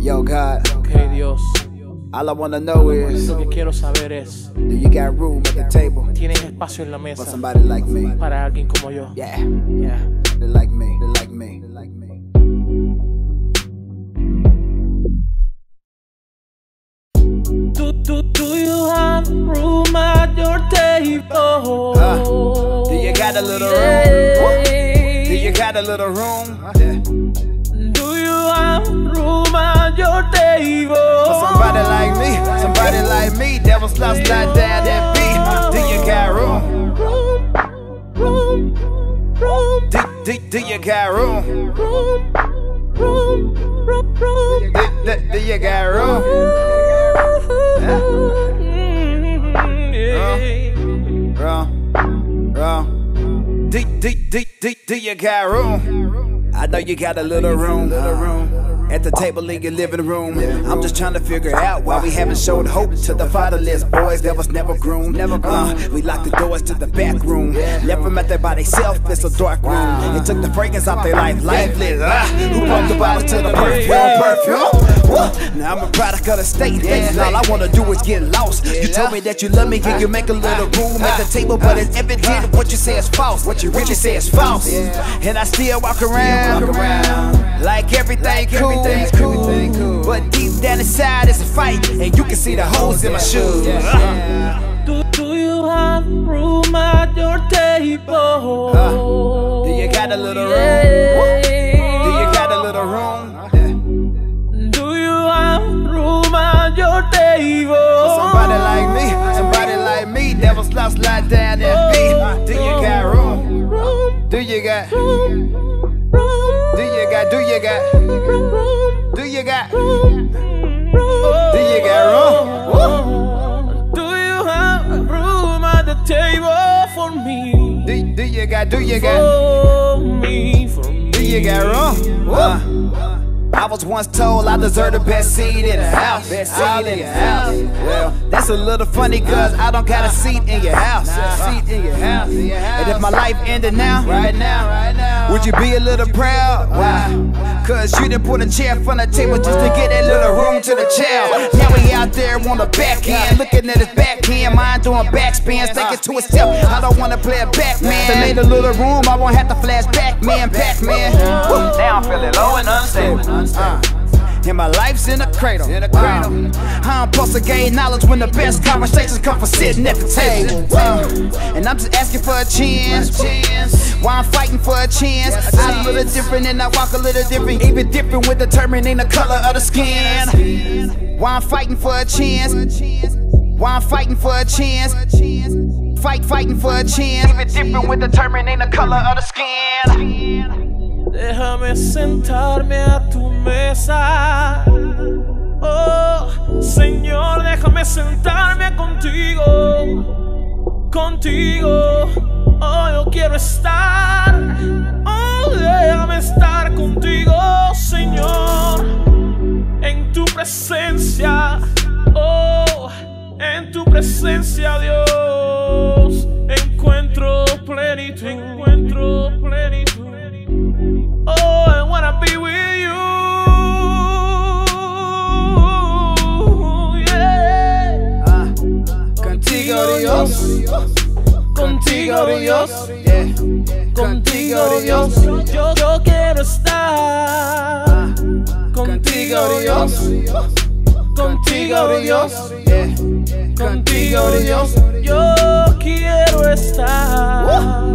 Yo, God, Ok, Dios, all I wanna know is lo que quiero saber es, do you got room at the table ¿tienes espacio en la for mesa somebody like me? para alguien como yo? Yeah, Yeah. they like me, they like me, they like me. Do, do, do you have room at your table? Uh, do you got a little room? Do you got a little room? Yeah. Room at your table? For somebody like me, somebody like me, that was lost slide down that beat. Do you got room? Room, room, room, Do, do, do you got room? room, room, room, room. Do, do, do you got room? Yeah. Room, room. Do, do, do, do, do you got room? I know you got a little room, little room. At the table in your living room, I'm just trying to figure out why we haven't showed hope to the fatherless boys that was never groomed. Never groomed. Uh, we locked the doors to the back room, left them out there by themselves. It's a dark room. It took the fragrance out their life, lifeless. Ah, who brought the bottle to the perfume? Perfume. Now I'm a product of the state. And all I wanna do is get lost. You told me that you love me, can you make a little ah. room at the table? But it's evident ah. what you say is false. What you really say is false. And I still walk around, like everything cool. But deep down inside it's a fight, and you can see the holes in my shoes. Do, do you have room at your table? do you got a little room? Do you got a little room? Do you have room at your table? Somebody like me, somebody like me that was lost like down that beat. Oh. Do you got room? Room, Do you got? room, room, Do you got? Do you got? You got? room, room. Do you got room? Do you have room at the table for me? Do, do you got? Do you got? For me, for me. Do you got room? Uh, I was once told I deserve the best seat in the house. Best seat in the house. Well, that's a little funny cause I don't got a seat in your house. Seat in your house. And if my life ended now, right now, right now, would you be a little proud? Why? Cause you didn't put a chair of the table just to get that little room to the chair. Now we out there on the back end, looking at his backhand, mind doing backspins, thinking to himself, I don't wanna play a back man. To make a little room, I won't have to flash back man, back man. Now I'm feeling low and unstable. Uh, and my life's in a cradle. In a cradle. Uh, I'm supposed to gain knowledge when the best conversations come from sitting at the table. Uh, and I'm just asking for a chance. Why I'm fighting for a chance. I'm a little different and I walk a little different. Even different with determining the color of the skin. Why I'm fighting for a chance. Why I'm fighting for a chance. Fight, fighting for a chance. Even different with determining the color of the skin. Déjame sentarme a tu mesa. Oh, Señor, déjame sentarme contigo. Contigo. Quiero estar. Oh, déjame estar contigo, Señor. En tu presencia. Oh, en tu presencia, Dios. Dios. Contigo, Dios. Yo, yo quiero estar. Contigo, Dios. Contigo, Dios. Contigo, Dios. Yo quiero estar.